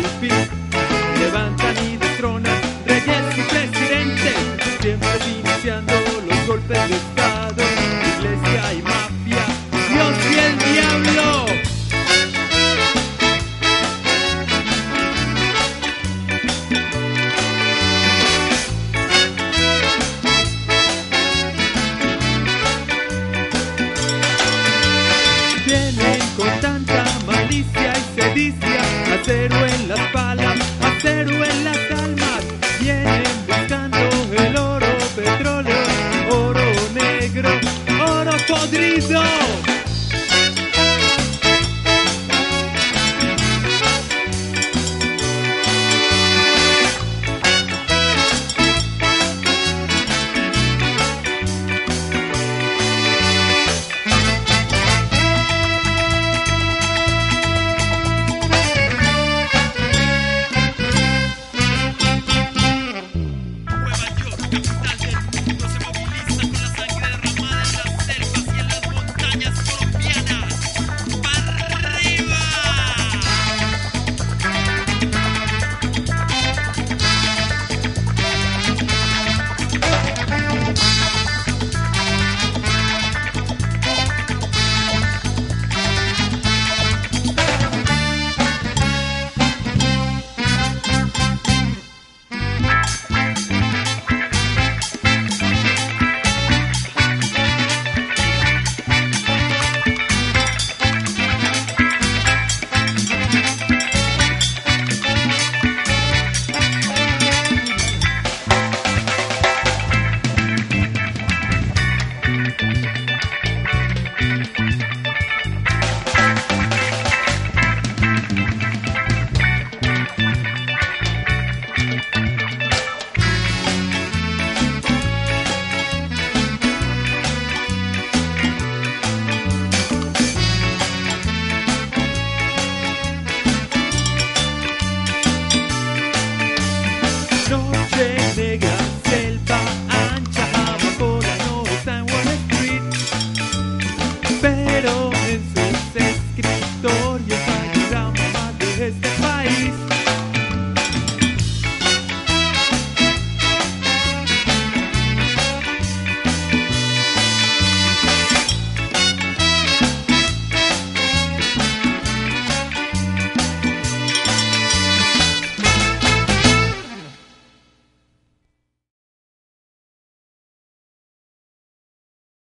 Levantan y destronan reyes y presidentes, siempre iniciando los golpes de Estado, iglesia y mafia, Dios y el diablo. Vienen con tanta malicia y se dice acero en las palas, acero en las almas, vienen buscando el oro, petróleo, oro negro, oro podrido.